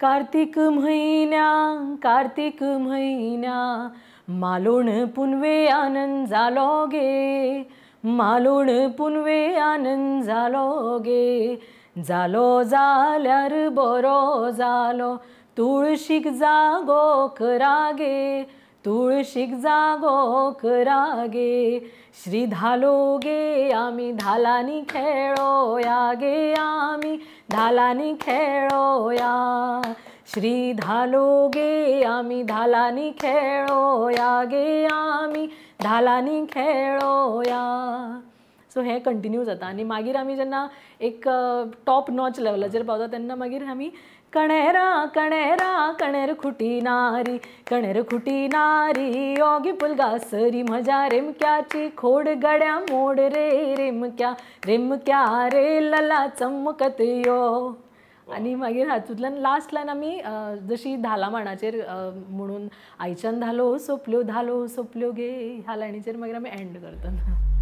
कार्तिक म्हयन्या कार्तिक म्हयन्या मालोण पुनवे आनंद जालो गे मालोण पुनवे आनंद जालो गे जालो जाल्यार बरो जालो तुळशीक जागो करागे तुळशीक जागो करागे श्री धालो गे आमी धालांनी खेळोया गे आमी धालांनी खेळोया श्री धालो गे आमी धालांनी खेळोया गे आमी धालांनी खेळोया सो हें कंटिन्यू जाता. आनी मागीर आमी जेन्ना एक टॉप नॉच लेवलाचेर पावता तेन्ना मागीर आमी कणेरा कणेरा कणेर खुटी नारी कणेर खुटी नारी योगी पुलगासरी म्हज्या रेमक्याची खोड गड्या मोड रे रेमक्या रेमक्या रे लला चमकत यो. हो. आनी मागीर हातूंतल्यान लास्ट लायन आमी जशी धाला मांडाचेर म्हणून आयच्यान धालो सोंपल्यो धालो सोंपल्यो गे ह्या लायनीचेर मागीर आमी एंड करतात